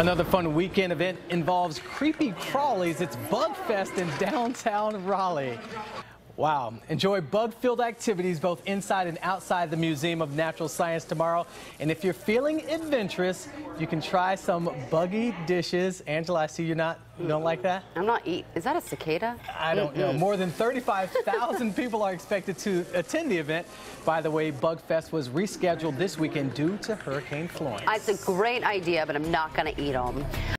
Another fun weekend event involves creepy crawlies. It's Bug Fest in downtown Raleigh. Wow. Enjoy bug-filled activities both inside and outside the Museum of Natural Science tomorrow. And if you're feeling adventurous, you can try some buggy dishes. Angela, I see you're not, you don't like that? I'm not eat. Is that a cicada? I don't know. More than 35,000 people are expected to attend the event. By the way, Bug Fest was rescheduled this weekend due to Hurricane Florence. It's a great idea, but I'm not going to eat them.